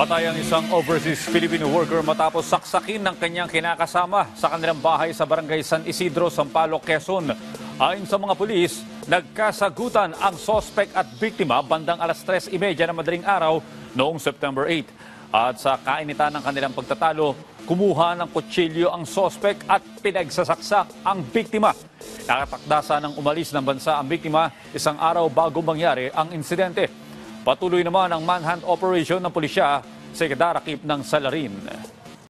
Patay ang isang overseas Filipino worker matapos saksakin ng kanyang kinakasama sa kanilang bahay sa barangay San Isidro, Sampaloc, Quezon. Ayon sa mga pulis, nagkasagutan ang sospek at biktima bandang alas 3.30 ng madaling araw noong September 8. At sa kainitan ng kanilang pagtatalo, kumuha ng kutsilyo ang sospek at pinagsasaksak ang biktima. Nakatakdasa ng umalis ng bansa ang biktima isang araw bago mangyari ang insidente. Patuloy naman ang manhunt operation ng pulisya sa Kadarakip ng Salarin.